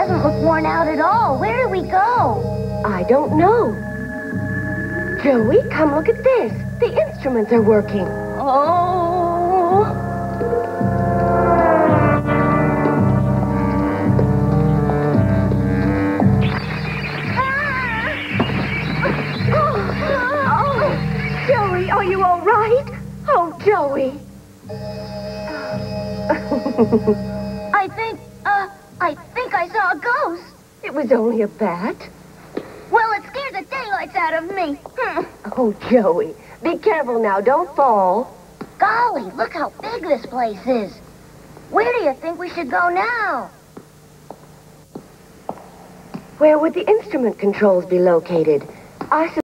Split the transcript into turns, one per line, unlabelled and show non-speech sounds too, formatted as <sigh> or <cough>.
doesn't look worn out at all. Where do we go?
I don't know. Joey, come look at this. The instruments are working.
Oh.
Joey, are you all right? Oh, Joey. <laughs>
I think, uh, I I saw a ghost.
It was only a bat.
Well, it scared the daylights out of me. Hmm.
Oh, Joey, be careful now. Don't fall.
Golly, look how big this place is. Where do you think we should go now?
Where would the instrument controls be located? I